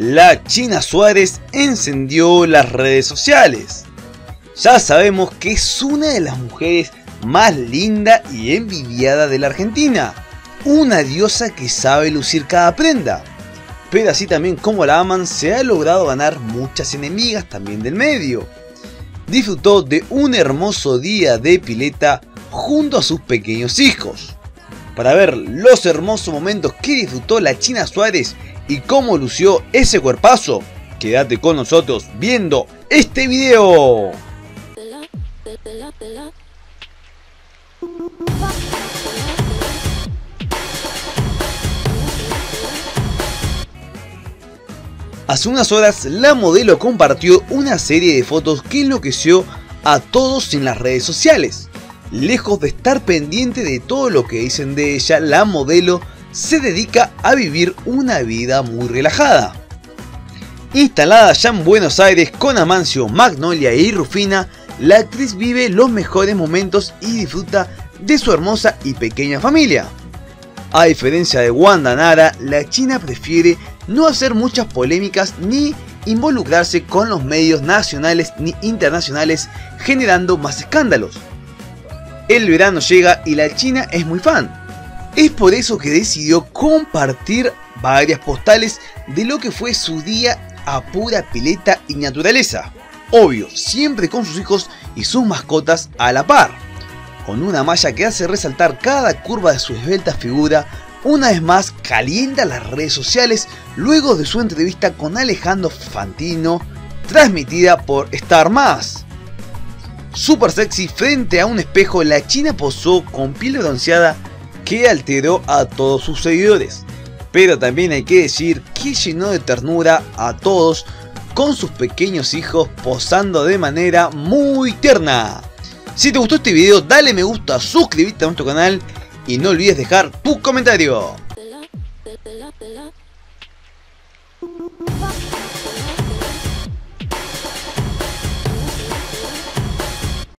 la China Suárez encendió las redes sociales. Ya sabemos que es una de las mujeres más linda y envidiada de la Argentina. Una diosa que sabe lucir cada prenda. Pero así también como la aman, se ha logrado ganar muchas enemigas también del medio. Disfrutó de un hermoso día de pileta junto a sus pequeños hijos. Para ver los hermosos momentos que disfrutó la China Suárez y cómo lució ese cuerpazo, quédate con nosotros viendo este video. Hace unas horas la modelo compartió una serie de fotos que enloqueció a todos en las redes sociales. Lejos de estar pendiente de todo lo que dicen de ella, la modelo se dedica a vivir una vida muy relajada. Instalada ya en Buenos Aires con Amancio, Magnolia y Rufina, la actriz vive los mejores momentos y disfruta de su hermosa y pequeña familia. A diferencia de Wanda Nara, la China prefiere no hacer muchas polémicas ni involucrarse con los medios nacionales ni internacionales generando más escándalos. El verano llega y la China es muy fan. Es por eso que decidió compartir varias postales de lo que fue su día a pura pileta y naturaleza. Obvio, siempre con sus hijos y sus mascotas a la par. Con una malla que hace resaltar cada curva de su esbelta figura, una vez más calienta las redes sociales luego de su entrevista con Alejandro Fantino, transmitida por Star Más. Super sexy frente a un espejo, la china posó con piel bronceada que alteró a todos sus seguidores. Pero también hay que decir que llenó de ternura a todos con sus pequeños hijos posando de manera muy tierna. Si te gustó este video, dale me gusta, suscríbete a nuestro canal y no olvides dejar tu comentario.